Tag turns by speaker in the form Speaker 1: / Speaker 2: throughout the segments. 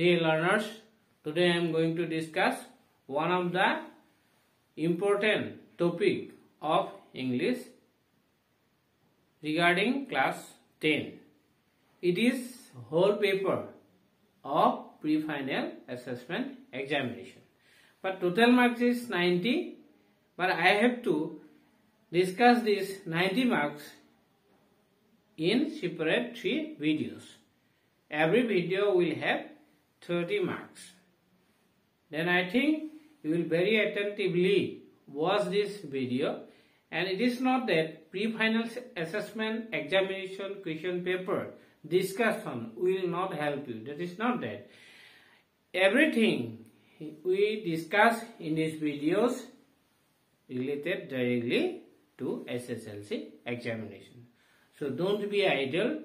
Speaker 1: Dear learners, today I am going to discuss one of the important topic of English regarding class 10. It is whole paper of pre-final assessment examination. But total marks is 90, but I have to discuss this 90 marks in separate three videos. Every video will have 30 marks. Then I think you will very attentively watch this video and it is not that pre-final assessment examination question paper discussion will not help you. That is not that. Everything we discuss in these videos related directly to SSLC examination. So don't be idle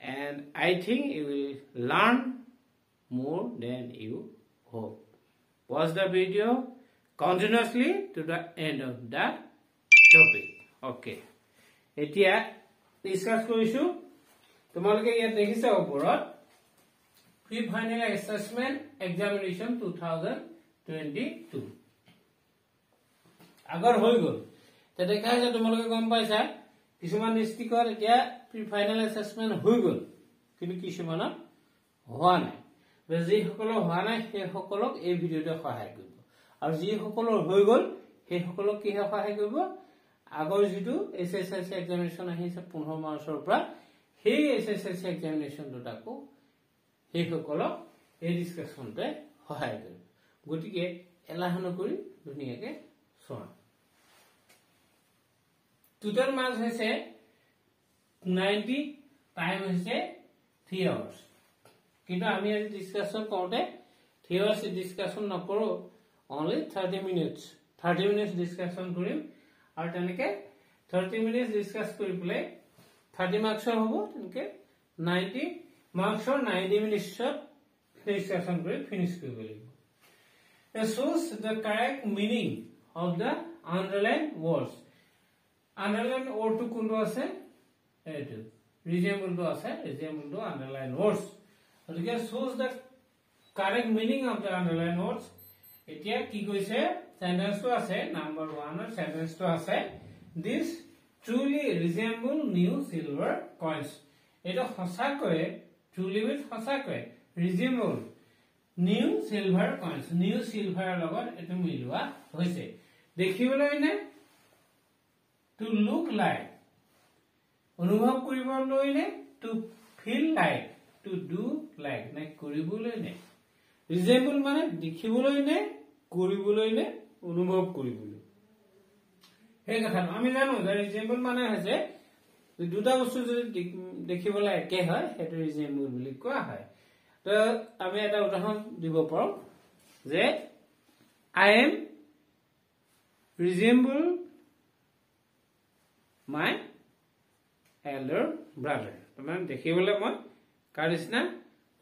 Speaker 1: and I think you will learn more than you hope. Watch the video continuously to the end of the topic. Okay. Discuss কৰিছো তোমালোকে ইয়াত দেখিছা ওপৰত pre final assessment examination two thousand twenty two আগৰ হৈ গ'ল এতিয়া দেখা হৈছে তোমালোকে গম পাইছা কিছুমান ডিষ্ট্ৰিক্টত এতিয়া প্ৰি ফাইনেল এছেচমেণ্ট হৈ গ'ল কিন্তু কিছুমানত হোৱা নাই যিসকলৰ হোৱা নাই সেইসকলক এই ভিডিঅ'টোৱে সহায় কৰিব। আৰু যিসকলৰ হৈ গ'ল সেইসকলক কিহে সহায় কৰিব? আগৰ যিটো S S L C examination আহিছে পোন্ধৰ মাৰ্চৰ পৰা সেই এছ এছ এল চি এক্সামিনেশ্যনটোত আকৌ সেইসকলক এই ডিছকাশ্যনটোৱে সহায় কৰিব। গতিকে এলাহ নকৰি ধুনীয়াকে চোৱা টোটেল মাৰ্কছ হৈছে নাইণ্টি টাইম হৈছে থ্ৰী আৱাৰ্ছ কিন্তু আমি আজি ডিছকাশ্যন কৰোঁতে আৱাৰ্ছ ডিছকাশ্যন নকৰোঁ only thirty minutes thirty minutes discussion কৰিম আৰু তেনেকে থাৰ্টি মিনিটছ ডিছকাছ কৰি পেলাই থাৰ্টি মাৰ্কছৰ হ'ব তেনেকে নাইণ্টি মাৰ্কছৰ নাইণ্টি মিনিটছত ডিছকাশ্যন কৰি ফিনিছ কৰিব লাগিব। Choose the correct meaning of the underline words underline ৱৰ্ডটো কোনটো আছে? এইটো ৰিজনেবলটো আছে ৰিজনেবলটো আণ্ডাৰলাইন ৱৰ্ডছ গতিকে choose the correct meaning of the underline words এতিয়া কি কৈছে চেন্টেন্সটো আছে নাম্বাৰ ওৱানৰ চেন্টেন্সটো আছে this truly resemble new silver coins এইটো সঁচাকৈয়ে ট্ৰুলি উইথ সঁচাকৈয়ে resemble new silver coins new চিলভাৰৰ লগত এইটো মিলোৱা হৈছে দেখিবলৈ নে টু লুক লাইক অনুভৱ কৰিবলৈ নে to feel like to do like নে কৰিবলৈ নে ৰিজেম্বল মানে দেখিবলৈ নে কৰিবলৈ নে অনুভৱ কৰিবলৈ। সেই কথাটো আমি জানো যে ৰিজেম্বল মানে হৈছে দুটা বস্তু যদি দেখিবলৈ একে হয় সেইটো ৰিজেম্বল বুলি কোৱা হয়। তো আমি এটা উদাহৰণ দিব পাৰো যে I am resemble my elder brother তাৰমানে দেখিবলৈ মই কাৰ নিচিনা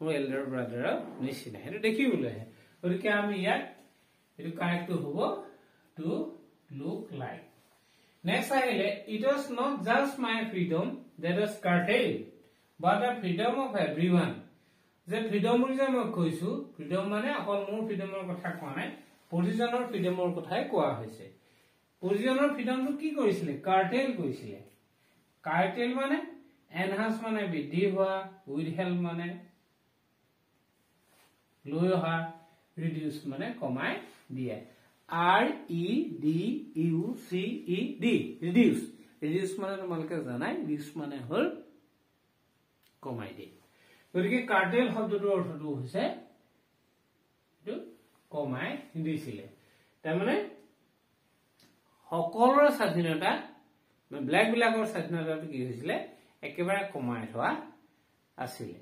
Speaker 1: মোৰ এল্ডাৰ ব্ৰাদাৰৰ নিচিনা। সেইটো দেখিবলৈ গতিকে আমি ইয়াত এইটো কাৰেক্টটো হ'ব টু লুক লাইক নেক্সট আহিলে it was not just my freedom that was curtail but the freedom of every one যে ফ্ৰীডম বুলি যে মই কৈছো ফ্ৰীডম মানে অকল মোৰ ফ্ৰীডমৰ কথা কোৱা নাই প্ৰতিজনৰ ফ্ৰীডমৰ কথাই কোৱা হৈছে। প্ৰতিজনৰ ফ্ৰীডমটো কি কৰিছিলে? কাৰ্টেল কৰিছিলে। কাৰ্টেল মানে এনহান্স মানে বৃদ্ধি হোৱা উইথ হেল্প মানে লৈ অহা ৰিডিউচ মানে কমাই দিয়ে। R E D U C E D reduce reduce মানে তোমালোকে জানাই ৰিডিউচ মানে হল কমাই দিয়ে। গতিকে কাৰ্টেল শব্দটোৰ অৰ্থটো হৈছে কমাই দিছিলে। তাৰমানে সকলোৰে স্বাধীনতা ব্লেক বিলাকৰ স্বাধীনতাটো কি হৈছিলে? একেবাৰে কমাই থোৱা আছিলে।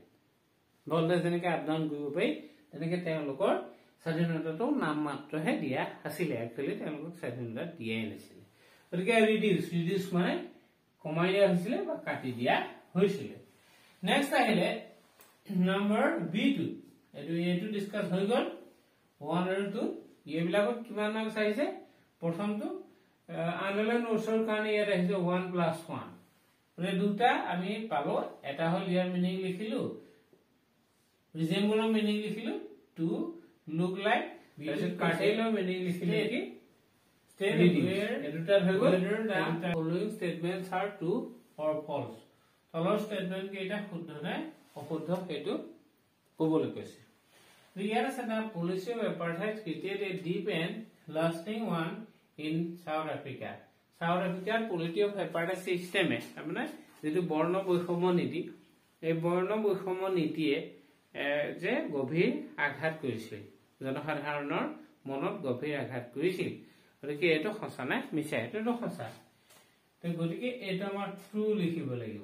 Speaker 1: বলদে যেনেকে আপ ডাউন কৰিব পাৰি তেনেকে তেওঁলোকৰ স্বাধীনতাটো নাম মাত্ৰহে দিয়া আছিলে। একচুৱেলি তেওঁলোকক স্বাধীনতা দিয়াই নাছিলে। গতিকে ৰিডিউচ ৰিডিউচ মানে কমাই দিয়া হৈছিলে বা কাটি দিয়া হৈছিলে। নেক্সট আহিলে নম্বৰ বি টু এইটো এইটো ডিছকাছ হৈ গ'ল। ওৱান আৰু টু এইবিলাকত কিমান মাৰ্কছ আহিছে? প্ৰথমটো আণ্ডাৰলাইন নোটছৰ কাৰণে ইয়াত আহিছে ওৱান প্লাছ ওৱান দুটা আমি পালো এটা হ'ল ইয়াৰ মিনিং লিখিলো। ৰিজেম্বলৰ মিনিং লিখিলো টু লুক লাইক তাৰপিছত কাৰ্টেলৰ মিনিং লিখিলে। কি? আৰ অৰ তলৰ ষ্টেটমেণ্ট কেইটা শুদ্ধ নে অশুদ্ধ সেইটো ক'বলৈ কৈছে। ইয়াত আছে policy of apartheid created a deep and lasting one in South Africa South আফ্ৰিকাৰ পলিটি অফ এপাৰ্থাইড ছিষ্টেমে তাৰমানে যিটো বৰ্ণ বৈষম্য নীতি এই বৰ্ণ বৈষম্য নীতিয়ে যে গভীৰ আঘাত কৰিছিল জনসাধাৰণৰ মনত গভীৰ আঘাত কৰিছিল। গতিকে এইটো সঁচা নে মিছা? এইটোতো সঁচা। গতিকে এইটো আমাৰ ট্ৰু লিখিব লাগিব।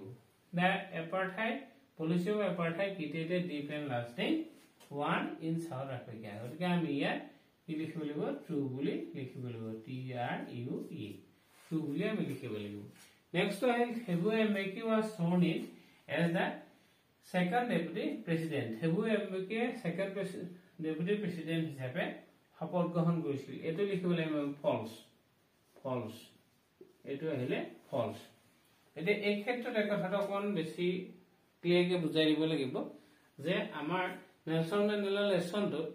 Speaker 1: The apartheid policy of apartheid created deep and lasting one in South Africa গতিকে আমি ইয়াত কি লিখিব লাগিব? ট্ৰু বুলি লিখিব লাগিব T R U E true বুলি আমি লিখিব লাগিব নেক্সট আহিল হেবু M was sworn in as the second deputy president হেবু এম ছেকেণ্ড ডেপুটি প্ৰেচিডেণ্ট হিচাপে শপত গ্ৰহণ কৰিছিল। এইটো লিখিব লাগিব ফলছ ফলছ এইটো আহিলে ফলছ এতিয়া এই ক্ষেত্ৰত এই কথাটো অকণমান বেছি ক্লিয়াৰকে বুজাই দিব লাগিব যে আমাৰ নেলচন মেণ্ডেলাৰ লেচনটোত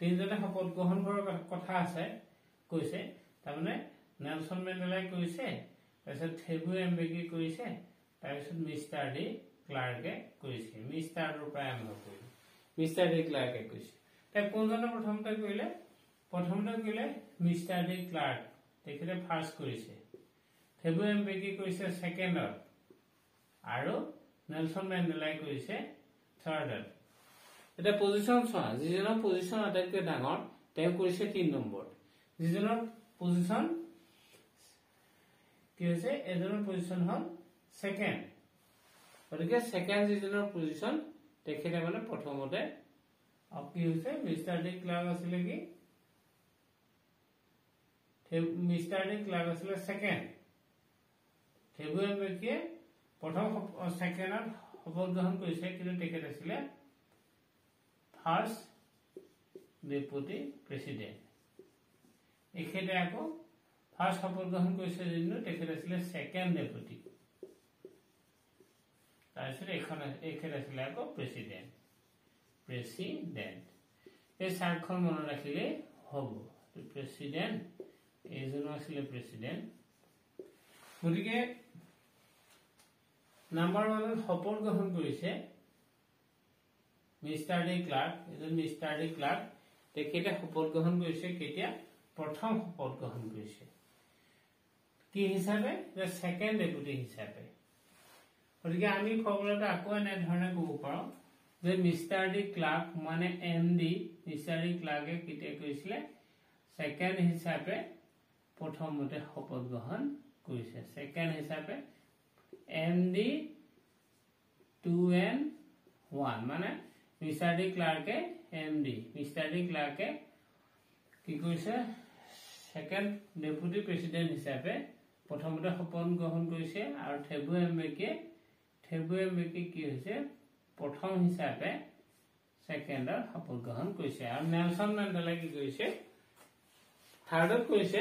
Speaker 1: তিনিজনে শপত গ্ৰহণ কৰাৰ কথা আছে কৈছে। তাৰমানে নেলচন মেণ্ডেলাই কৈছে তাৰপিছত থেবু এম্বেকি কৰিছে তাৰপিছত মিষ্টাৰ ডি ক্লাৰ্কে কৰিছে মিষ্টাৰটোৰ পৰাই আৰম্ভ কৰিলে মিষ্টাৰ ডি ক্লাৰ্কে কৈছে। তাই কোনজনে প্ৰথমতে কৰিলে? প্ৰথমতে কৰিলে মিষ্টাৰ ডি ক্লাৰ্ক তেখেতে ফাৰ্ষ্ট কৰিছে। থেবু এম্বেকি কৰিছে ছেকেণ্ডত আৰু নেলচন মেণ্ডেলাই কৰিছে থাৰ্ডত এতিয়া পজিশ্যন চোৱা যিজনৰ পজিশ্যন আটাইতকৈ ডাঙৰ তেওঁ কৰিছে তিনি নম্বৰত। যিজনৰ পজিশ্যন কি হৈছে? এজনৰ পজিশ্যন হ'ল ছেকেণ্ড গতিকে ছেকেণ্ড যিজনৰ পজিশ্যন তেখেতে মানে প্ৰথমতে কি হৈছে? মিষ্টাৰ ডি ক্লাৰ্ক আছিলে কি? মিষ্টাৰ ডি ক্লাৰ্ক আছিলে ছেকেণ্ড সেইবোৰ ব্যক্তিয়ে প্ৰথম ছেকেণ্ডত শপত গ্ৰহণ কৰিছে কিন্তু তেখেত আছিলে ফাৰ্ষ্ট ডেপুটি প্ৰেচিডেণ্ট এখেতে আকৌ ফাৰ্ষ্ট শপত গ্ৰহণ কৰিছে যদিও তেখেত আছিলে ছেকেণ্ড ডেপুটি তাৰপিছত এইখন এইখেত আছিলে আকৌ প্ৰেচিডেণ্ট প্ৰেচিডেণ্ট এই চাৰ্টখন মনত ৰাখিলেই হ'ব। প্ৰেচিডেণ্ট এইজনো আছিলে প্ৰেচিডেণ্ট গতিকে নাম্বাৰ ওৱানত শপত গ্ৰহণ কৰিছে মিষ্টাৰ ডি ক্লাৰ্ক এজন মিষ্টাৰ ডি ক্লাৰ্ক তেখেতে শপত গ্ৰহণ কৰিছে কেতিয়া প্ৰথম শপত গ্ৰহণ কৰিছে কি হিচাপে? যে ছেকেণ্ড ডেপুটি হিচাপে। গতিকে আমি ফৰ্মুলাটো আকৌ এনেধৰণে ক'ব পাৰোঁ যে মিষ্টাৰ ডি ক্লাৰ্ক মানে এম ডি মিষ্টাৰ ডি ক্লাৰ্কে কেতিয়া কৰিছিলে? ছেকেণ্ড হিচাপে প্ৰথমতে শপত গ্ৰহণ কৰিছে। ছেকেণ্ড হিচাপে M D two in one মানে মিষ্টাৰ ডি ক্লাৰ্কে এম ডি মিষ্টাৰ ডি ক্লাৰ্কে কি কৰিছে? ছেকেণ্ড ডেপুটি প্ৰেচিডেণ্ট হিচাপে প্ৰথমতে শপত গ্ৰহণ কৰিছে আৰু থেবু বেকে থেবু এম বেকে কি হৈছে? প্ৰথম হিচাপে ছেকেণ্ডত শপত গ্ৰহণ কৰিছে। আৰু নেলচন মেণ্ডেলাই কি কৰিছে? থাৰ্ডত কৰিছে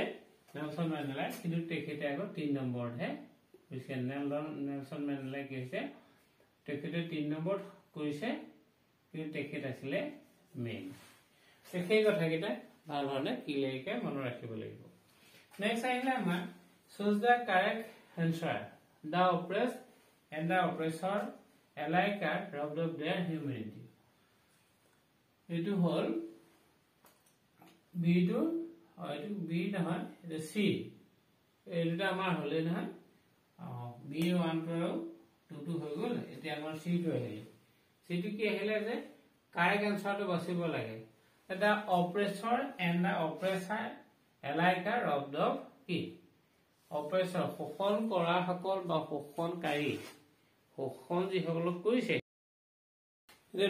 Speaker 1: নেলচন মেণ্ডেলাই কিন্তু তেখেতে আকৌ তিনি নম্বৰতহে কৰিছে। নেলচন মেণ্ডেলাই কি হৈছে? তেখেতে তিনি নম্বৰত কৰিছে কিন্তু তেখেত আছিলে মেইন। সেই কথাকেইটা ভাল ধৰণে ক্লিয়াৰকে মনত ৰাখিব লাগিব। নেক্সট আহিলে আমাৰ choose the correct answer the oppressed and the oppressor alike are robbed of their humanity এইটো হ'ল বিটো এইটো বি নহয় এইটো চি এই দুটা আমাৰ হ'লেই নহয়। বি ওৱানটো আৰু টুটো হৈ গ'ল এতিয়া আমাৰ চিটো আহিলে। চিটো কি আহিলে যে কাৰেক্ট এনচাৰটো বাচিব লাগে। The oppressor and the oppressor alike are of the কি? অপ্ৰেছৰ শোষণ কৰাসকল বা শোষণকাৰী শোষণ যিসকলক কৰিছে।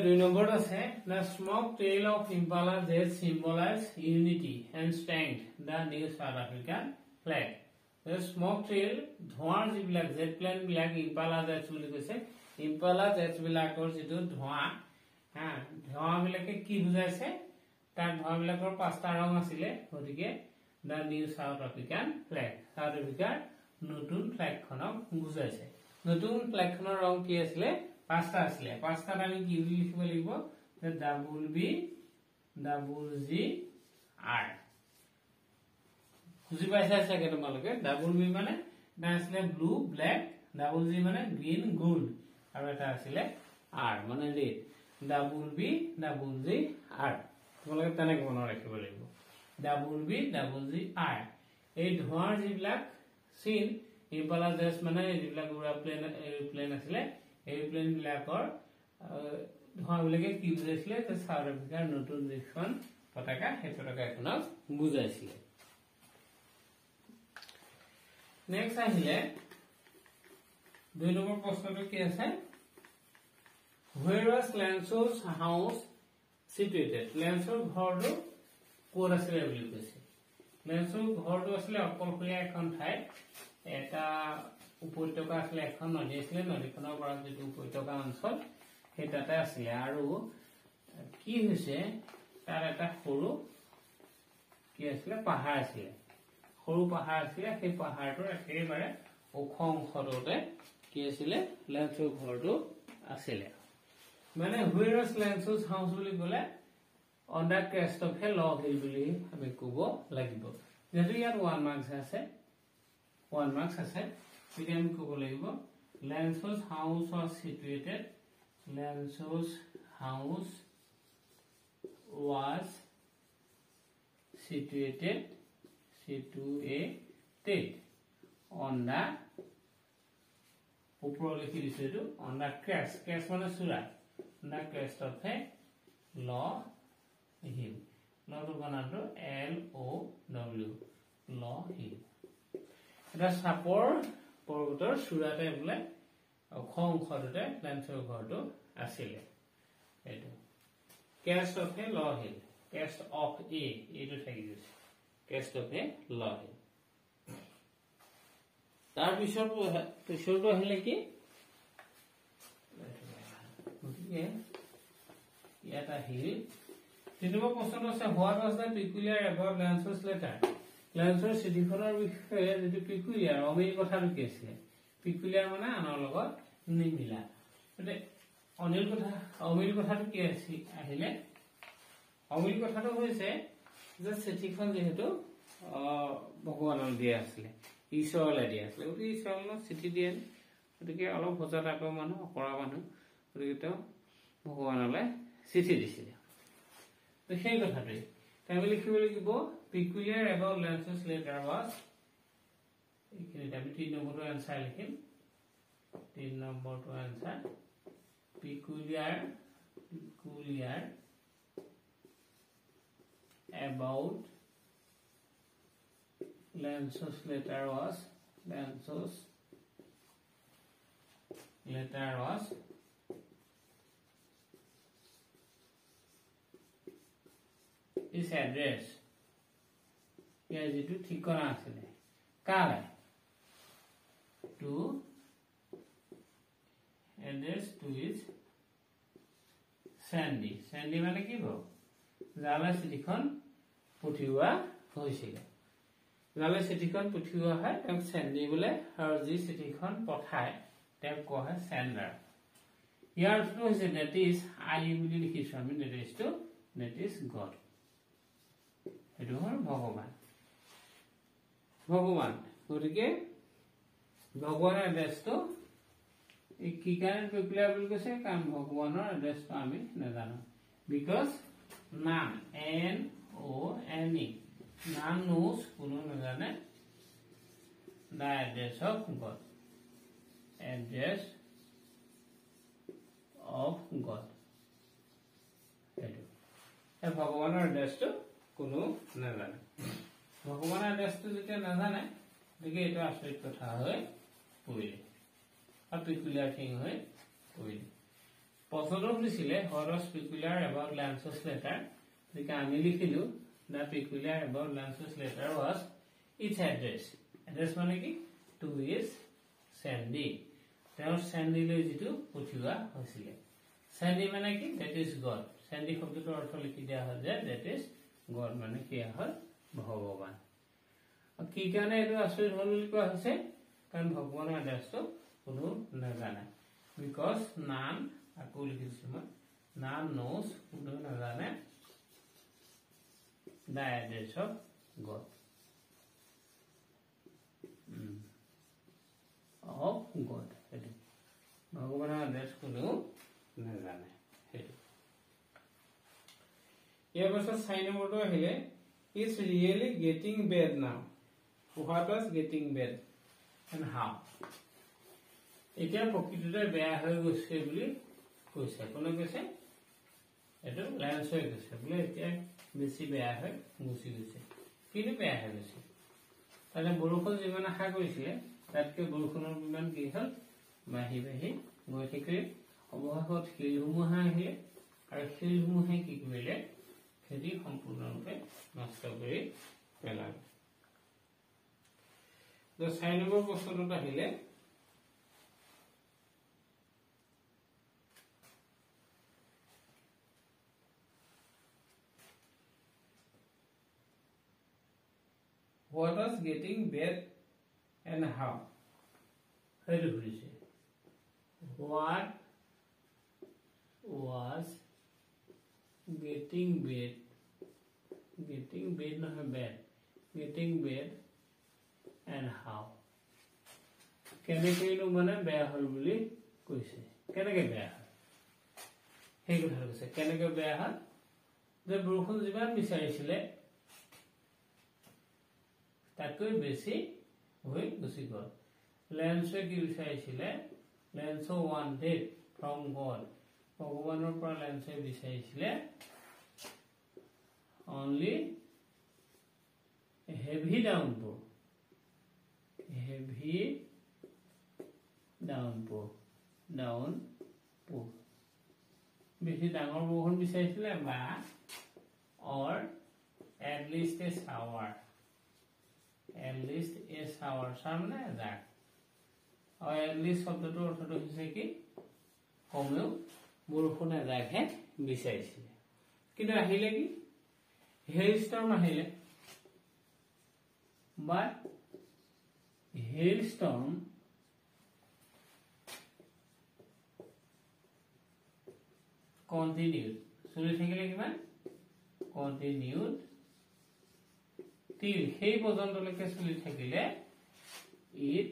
Speaker 1: দুই নম্বৰত আছে the smoke trail of Impala jet symbolise unity and strength the new South African flag smoke trail ধোঁৱাৰ যিবিলাক জেট প্লেন বিলাক ইম্পালা জেটছ বুলি কৈছে ইম্পালা জেটছ বিলাকৰ যিটো ধোঁৱা হা ধোঁৱাবিলাকে কি বুজাইছে? তাৰ ধোঁৱাবিলাকৰ পাঁচটা ৰং আছিলে গতিকে ফ্লেগ চাউথ আফ্ৰিকাৰ নতুন ফ্লেগখনক বুজাইছে নতুন ফ্লেগখনৰ ৰং কি আছিলে পাঁচটা আছিলে পাঁচটাত আমি কি বুলি লিখিব লাগিব যে double B double G R বুজি পাইছা চাগে তোমালোকে ডাবল বি মানে এটা আছিলে ব্লু ব্লেক ডাবল জি মানে গ্ৰীণ গোল্ড আৰু এটা আছিলে আৰ মানে red double B double G R তোমালোকে তেনেকে মনত ৰাখিব লাগিব double B double G R এই ধোঁৱাৰ যিবিলাক চিন ইম্পালা জেছ মানে যিবিলাক উৰা প্লেন এৰোপ্লেন আছিলে এৰোপ্লেন বিলাকৰ ধোঁৱাবিলাকে কি বুজাইছিলে চাউথ আফ্ৰিকাৰ নতুন যিখন পতাকা সেই পতাকাখনক বুজাইছিলে। নেক্সট আহিলে দুই নম্বৰ প্ৰশ্নটো কি আছে? Where was Lencho's house situated লেন্সৰ ঘৰটো ক'ত আছিলে বুলি কৈছে? লেন্সৰ ঘৰটো আছিলে অকলশৰীয়া এখন ঠাইত। এটা উপত্যকা আছিলে এখন নদী আছিলে নদীখনৰ পৰা যিটো উপত্যকা অঞ্চল সেই তাতে আছিলে। আৰু কি হৈছে তাৰ এটা সৰু কি আছিলে পাহাৰ আছিলে। সৰু পাহাৰ আছিলে সেই পাহাৰটোৰ একেবাৰে ওখ অংশটোতে কি আছিলে লেন্সৰ ঘৰটো আছিলে। মানে হুইৰছ লেন্সুচ হাউচ বুলি ক'লে on the crest of a low hill বুলি আমি ক'ব লাগিব। যিহেতু ইয়াত ওৱান মাৰ্কছ আছে ওৱান মাৰ্কছ আছে গতিকে আমি ক'ব লাগিব Lencho's house was situated Lencho's house was situated situated on the ওপৰত লিখি দিছো এইটো অন দা ক্ৰেষ্ট ক্ৰেষ্ট মানে চূড়া। দা crest of a low hill লটো বনানটো L O' W low hill এটা চাপৰ পৰ্বতৰ চূড়াতে বোলে ওখ অংশটোতে লেন্সৰ ঘৰটো আছিলে এইটো কেষ্ট অফ এ ল হিল কেষ্ট অফ এ এইটো থাকি গৈছে কেষ্ট অফ এ ল হিল তাৰ পিছৰ পিছৰটো আহিলে কি গতিকে ইয়াত আহিল তিনিনম্বৰ প্ৰশ্নটো আছে what was the peculiar about Lencho's letter লেন্সৰ চিঠিখনৰ বিষয়ে যিটো পিকুলিয়াৰ অমিল কথাটো কি আছিলে পিকুলিয়াৰ মানে আনৰ লগত নিমিলা। গতিকে অনিল কথা অমিল কথাটো কি আছিল আহিলে। অমিল কথাটো হৈছে যে চিঠিখন যিহেতু ভগৱানক দিয়া আছিলে ঈশ্বৰলৈ দিয়া আছিলে। গতিকে ঈশ্বৰলৈ চিঠি দিয়ে। গতিকে অলপ ভজা টাইপৰ মানুহ অকৰা মানুহ। গতিকে তেওঁ ভগৱানলৈ চিঠি দিছিলে। তো সেই কথাটোৱে তেওঁ লিখিব লাগিব peculiar about Lencho's letter was এইখিনিত আমি তিনি নম্বৰটো এনচাৰ লিখিম। তিনি নম্বৰটো answer peculiar peculiar about Lance's letter was Lance's letter was his address ইয়াৰ যিটো ঠিকনা আছিলে কালে টু এড্ৰেছ টু ইজ চেণ্ডি চেণ্ডি মানে কি বাৰু যালৈ চিঠিখন পঠিওৱা হৈছিলে। যালৈ চিঠিখন পঠিওৱা হয়, তেওঁক চেণ্ডি বোলে আৰু যি চিঠিখন পঠায়, তেওঁক কোৱা হয় চেণ্ডাৰ ইয়াৰ অৰ্থটো হৈছে ডেট ইজ আই বুলি লিখিছো আমি ডেট ইজটো ডেট ইজ গড সেইটো হ'ল ভগৱান। ভগৱান। গতিকে ভগৱানৰ এড্ৰেছটো কি কাৰণে পেকুলিয়াৰ বুলি কৈছে? কাৰণ ভগৱানৰ এড্ৰেছটো আমি নাজানো। বিকজ নাম এন অ' এন ই নাম নোজ কোনো নাজানে। The address of God address of God সেইটো। ভগৱানৰ এড্ৰেছটো কোনো নাজানে। ভগৱানৰ এড্ৰেছটো যেতিয়া নাজানে গতিকে এইটো আচৰিত কথা হৈ পৰিলে। আৰু পিকুলিয়াৰ থিং হৈ পৰিলে। সুধিছিলে what was peculiar about Lencho's letter. গতিকে আমি লিখিলো the peculiar about Lencho's letter was its address address মানে কি? টু ইজ চেণ্ডি তেওঁৰ চেণ্ডিলৈ যিটো পঠিওৱা হৈছিলে। চেণ্ডি মানে কি? ডেট ইজ গড চেণ্ডি শব্দটোৰ অৰ্থ লিখি দিয়া হ'ল যে ডেট ইজ গড মানে সেয়া হ'ল ভগৱান। কি কাৰণে এইটো আচৰিত হ'ল বুলি কোৱা হৈছে? কাৰণ ভগৱানৰ এড্ৰেছটো কোনো নাজানে। বিকজ নান আকৌ লিখিছো মই নান নোজ কোনো নাজানে। The address of God of God সেইটো। ভগৱানৰ এড্ৰেছ কোনেও নাজানে সেইটো ইয়াৰ পাছত চাৰি নম্বৰটো আহিলে it's really getting bad now what was getting bad and how এতিয়া প্ৰকৃততে বেয়া হৈ গৈছে বুলি কৈছে। কোনে কৈছে? এইটো লেন্স হৈ গৈছে বোলে এতিয়া বেছি বেয়া হৈ গুচি গৈছে। কিন্তু বেয়া হৈ গৈছে। তাতে বৰষুণ যিমান আশা কৰিছিলে তাতকৈ বৰষুণৰ পৰিমাণ কি হ'ল? বাঢ়ি বাঢ়ি গৈ থাকিলে। অৱশেষত শিল ধুমুহা আহিলে আৰু শিল ধুমুহাই কি কৰিলে? খেতি সম্পূৰ্ণৰূপে নষ্ট কৰি পেলালে চাৰি নম্বৰ প্ৰশ্নটোত আহিলে What was getting bad and how? সেইটো সুধিছে What was getting bad? Getting bad নহয় bad. Getting bad and how? কেনেকৈনো মানে বেয়া হ'ল বুলি কৈছে কেনেকে বেয়া হ'ল সেই কথা কৈছে কেনেকে বেয়া হ'ল যে বৰষুণ যিমান বিচাৰিছিলে তাতকৈ বেছি হৈ গুচি গ'ল লেন্সে কি বিচাৰিছিলে লেন্স ৱান্টেড ফ্ৰম গড ভগৱানৰ পৰা লেন্সে বিচাৰিছিলে only heavy downpour heavy downpour downpour বেছি ডাঙৰ বৰষুণ বিচাৰিছিলে বা or at least a shower at least a shower shower মানে এজাক আৰু এটলিষ্ট শব্দটোৰ অৰ্থটো হৈছে কি? কমেও বৰষুণ এজাকহে বিচাৰিছিলে। কিন্তু আহিলে কি? হেল ষ্টৰ্ম আহিলে। বাট হেল ষ্টৰ্ম কণ্টিনিউড চলি থাকিলে কিমান? কণ্টিনিউড তিল সেই পৰ্যন্তলৈকে চলি থাকিলে ইট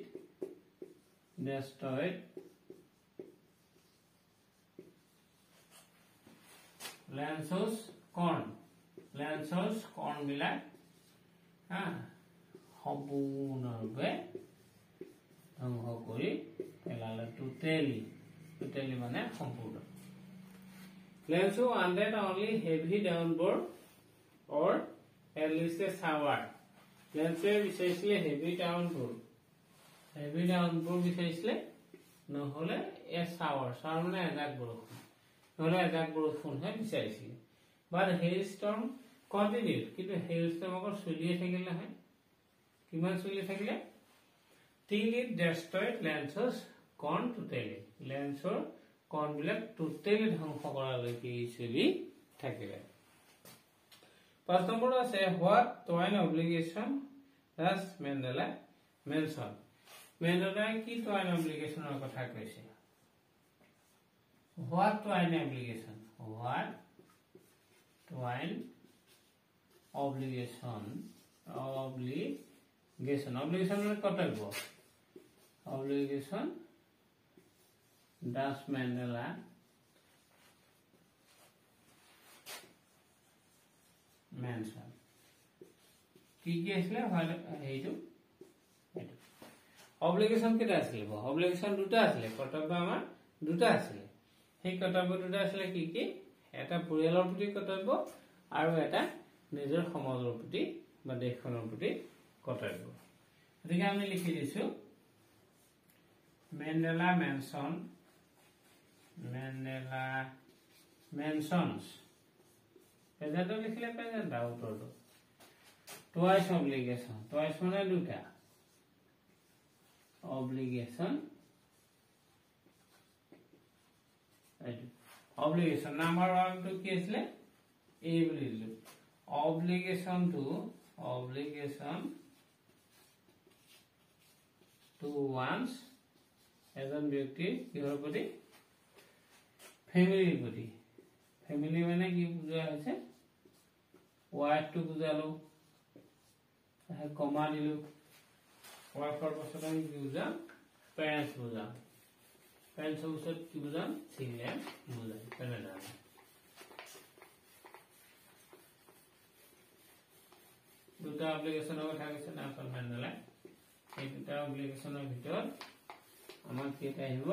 Speaker 1: ডেষ্ট্ৰইড লেন্সছ কৰ্ণ লেন্সছ কৰ্ণবিলাক হা সম্পূৰ্ণৰূপে ধ্বংস কৰি পেলালে টোটেলি টোটেলি মানে সম্পূৰ্ণ Lencho wanted only heavy downpour or at least a shower লেন্সে বিচাৰিছিলে হেভি ডাউনবোৰ হেভি ডাউনবোৰ বিচাৰিছিলে নহ'লে এ চাৱাৰ চাৱাৰ মানে এজাক বৰষুণ নহ'লে এজাক বৰষুণহে বিচাৰিছিলে। বাট হেল ষ্টৰ্ম কণ্টিনিউড কিন্তু হেল ষ্টৰ্ম অকল চলিয়ে থাকিল নহয়। কিমান চলি থাকিলে? Till it destroyed Lencho's corn totally লেন্সৰ কৰ্ণবিলাক টোটেলি ধ্বংস কৰালৈকে ই চলি থাকিলে। পাঁচ নম্বৰ আছে what twin obligation does Mandela mention মেণ্ডেলাই কি টইন অব্লিগেশ্যনৰ কথা কৈছে? What twin obligation what twin obligation obligation obligation মানে কৰ্তব্য অব্লিগেশ্যন দাস মেণ্ডেলা মেনচন কি কি আছিলে? হেৰিটো অব্লিগেশ্যন কেইটা আছিলে? বাৰু অব্লিগেশ্যন দুটা আছিলে কৰ্তব্য আমাৰ দুটা আছিলে। সেই কৰ্তব্য দুটা আছিলে কি কি? এটা পৰিয়ালৰ প্ৰতি কৰ্তব্য আৰু এটা নিজৰ সমাজৰ প্ৰতি বা দেশখনৰ প্ৰতি কৰ্তব্য। গতিকে আমি লিখি দিছো মেণ্ডেলা মেনচন মেণ্ডেলা মেনচনছ। প্ৰেজেণ্টত লিখিলে প্ৰেজেণ্ট আৰু উত্তৰটো। টুৱাইছ অব্লিগেশ্যন টুৱাইছ মানে দুটা। অব্লিগেশ্যন অব্লিগেশ্যন নাম্বাৰ ওৱানটো কি আছিলে এই বুলি দিলো অব্লিগেশ্যনটো অব্লিগেশ্যন টু ওৱানছ এজন ব্যক্তিৰ কিহৰ প্ৰতি ফেমিলিৰ প্ৰতি ফেমিলি মানে কি বুজোৱা হৈছে? ৱাইফটো বুজালো। কমা দিলো। ৱাইফৰ পাছত আমি কি বুজাম পেৰেণ্টছ বুজাম পেৰেণ্টছৰ পিছত কি বুজাম চিলড্ৰেন বুজাম তেনেধৰণে দুটা অব্লিগেশ্যনৰ কথা কৈছে নাচল মেণ্ডেলাই এই দুটা অব্লিগেশ্যনৰ ভিতৰত আমাক কেইটা আহিব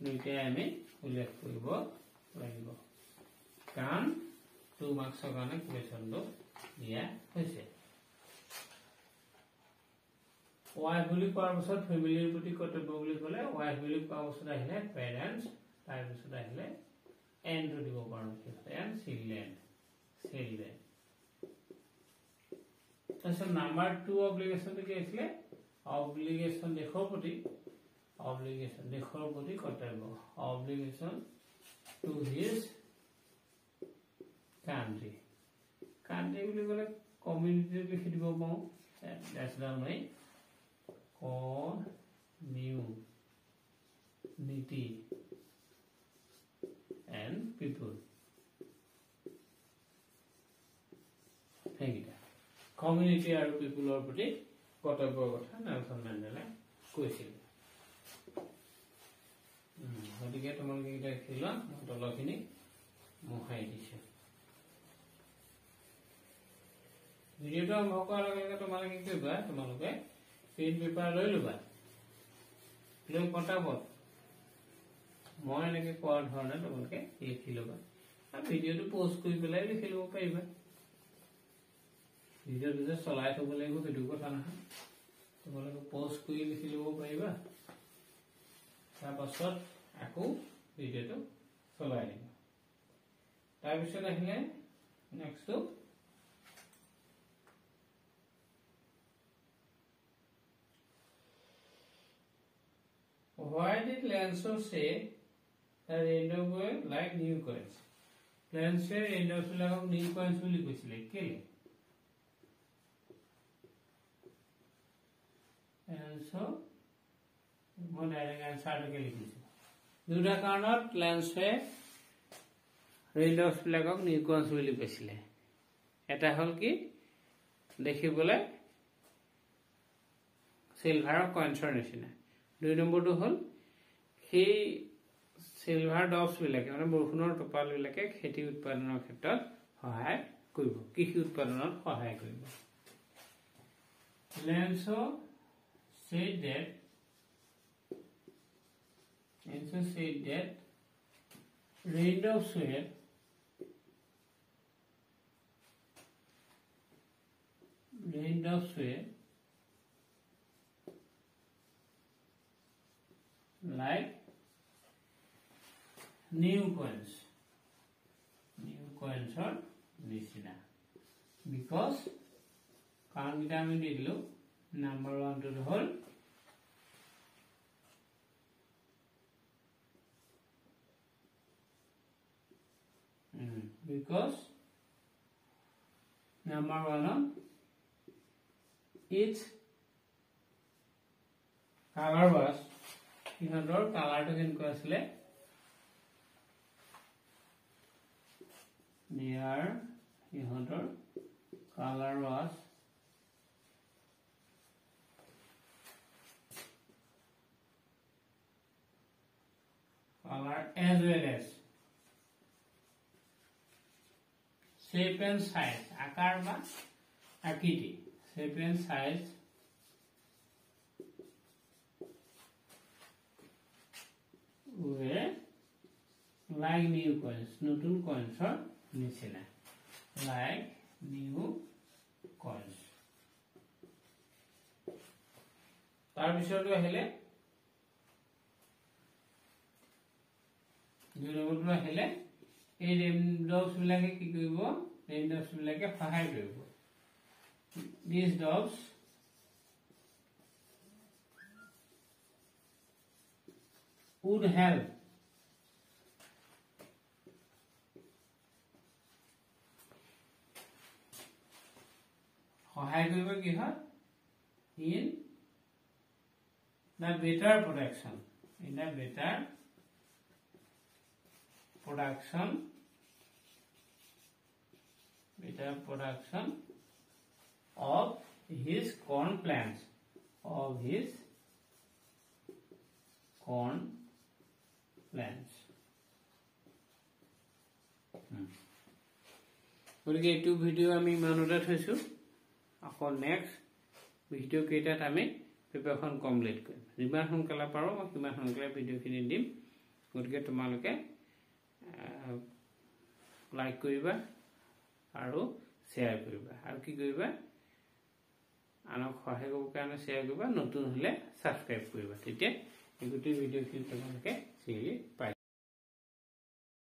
Speaker 1: দুইটাই আমি উল্লেখ কৰিব লাগিব কাৰণ টু মাৰ্কছৰ কাৰণে কুৱেশ্যনটো দিয়া হৈছে ৱাইফ বুলি কোৱাৰ পিছত ফেমিলিৰ প্ৰতি কৰ্তব্য বুলি ক'লে ৱাইফ বুলি কোৱাৰ পিছত আহিলে পেৰেণ্টছ তাৰপিছত আহিলে এনটো দিব পাৰোঁ এন চিলড্ৰেন চিলড্ৰেন তাৰপিছত নাম্বাৰ টু অব্লিগেশ্যনটো কি আছিলে? অব্লিগেশ্যন দেশৰ প্ৰতি অব্লিগেশ্যন দেশৰ প্ৰতি কৰ্তব্য obligation to his country country বুলি ক'লে কমিউনিটি লিখি দিব পাৰোঁ ডেছ ডাউন হৈ ক নিউ নীতি এণ্ড পিপুল। সেইকেইটা। কমিউনিটি আৰু পিপুলৰ প্ৰতি কৰ্তব্যৰ কথা নেলচন মেণ্ডেলাই কৈছিল। উম, গতিকে তোমালোকে এইকেইটা লিখি লোৱা মই তলৰখিনি মোহাৰি দিছোঁ। ভিডিঅ'টো আৰম্ভ কৰাৰ লগে লগে তোমালোকে কি কৰিবা তোমালোকে পেন পেপাৰ লৈ ল'বা। লৈ পটাপট। মই এনেকে কোৱাৰ ধৰণে তোমালোকে লিখি ল'বা। আৰু ভিডিঅ'টো প'ষ্ট কৰি পেলাই লিখি ল'ব পাৰিবা। ভিডিঅ'টো যে চলাই থ'ব লাগিব সেইটো কথা নহয়। তোমালোকে প'ষ্ট কৰি লিখি ল'ব পাৰিবা। তাৰপাছত আকৌ ভিডিঅ'টো চলাই দিবা। তাৰপিছত আহিলে নেক্সটটো Why did Lanso say that were like new coins? Lanso Randolph বিলাকক new coins Lanso মই ডাইৰেক্ট এনচাৰটোকে লিখিছো। দুটা কাৰণত লেন্সে ৰেইনড্ৰপছ বিলাকক নিউ কইন্স বুলি কৈছিলে। এটা হ'ল কি দেখিবলৈ চিলভাৰৰ কইন্সৰ নিচিনা। দুই নম্বৰটো হ'ল সেই চিলভাৰ ডপছবিলাকে মানে বৰষুণৰ টোপালবিলাকে খেতি উৎপাদনৰ ক্ষেত্ৰত সহায় কৰিব কৃষি উৎপাদনত সহায় কৰিব। Said that raindrops were raindrops were like new coins new coins or নিচিনা because কাৰণকেইটা আমি দি দিলোঁ নাম্বাৰ ওৱানটোত হ'ল Mm, because number one each color was সিহঁতৰ কালাৰটো কেনেকুৱা আছিলে ইয়াৰ সিহঁতৰ colour was color as well as shape and size আকাৰ বা আকৃতি shape and size were like new coins নতুন কইন্সৰ নিচিনা। Like new coins তাৰপিছতো আহিলে দুই নম্বৰটো আহিলে এই ৰেইনড্ৰপছ বিলাকে কি কৰিব ৰেইনড্ৰপছ বিলাকে সহায় কৰিব। দিছ ডপছ would help সহায় কৰিব কিহত in the better protection in the better production with the production of his corn plants of his corn plants Hmm. গতিকে এইটো ভিডিঅ' আমি ইমানতে থৈছোঁ আকৌ নেক্সট ভিডিঅ' কেইটাত আমি পেপাৰখন কমপ্লিট কৰিম। যিমান সোনকালে পাৰোঁ মই সিমান সোনকালে ভিডিঅ'খিনি দিম। গতিকে তোমালোকে লাইক কৰিবা আৰু শ্বেয়াৰ কৰিবা। আৰু কি কৰিবা? আনক সহায় কৰিবৰ কাৰণে শ্বেয়াৰ কৰিবা। নতুন হ'লে ছাবস্ক্ৰাইব কৰিবা। তেতিয়া গোটেই ভিডিঅ'খিনি তোমালোকে চিৰিয়েলি পাই